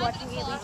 what really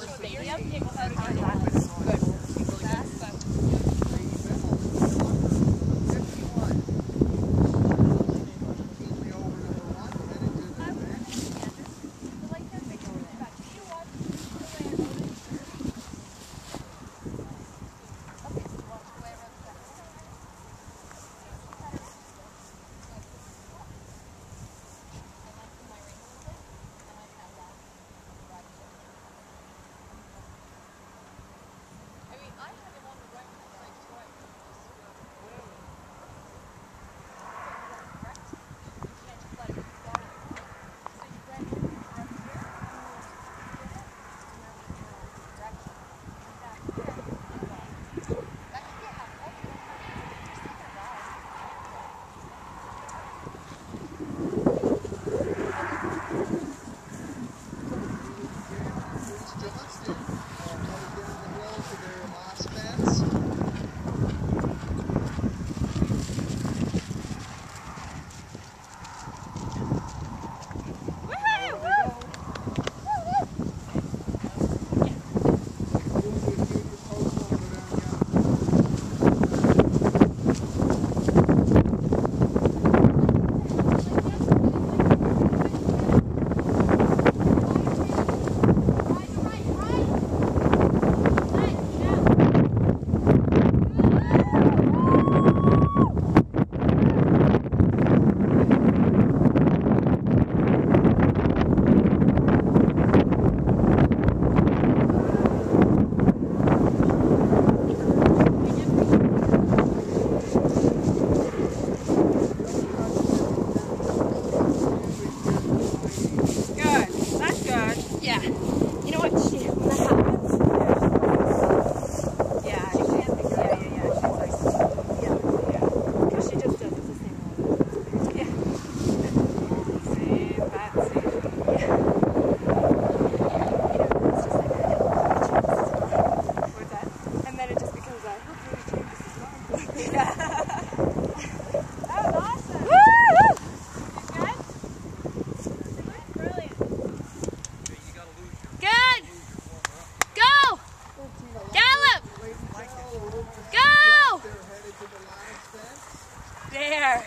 there.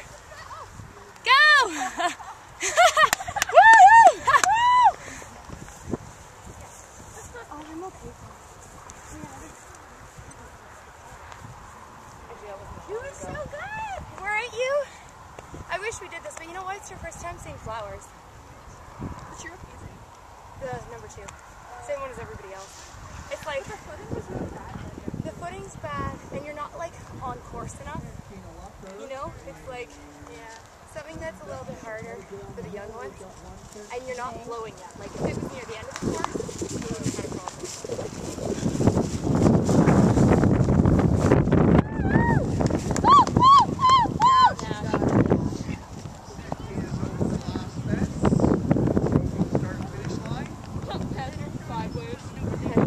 Go! Woo! Oh, I'm okay. You were so good, weren't you? I wish we did this, but you know what? It's your first time seeing flowers. What's your refusing? The number two. Same one as everybody else. It's like the footing was really bad. The footing's bad, and you're not like on course enough. You know, it's like yeah. something that's a little bit harder for the young ones, and you're not blowing yet. Like if it was near the end of the course. Five waves.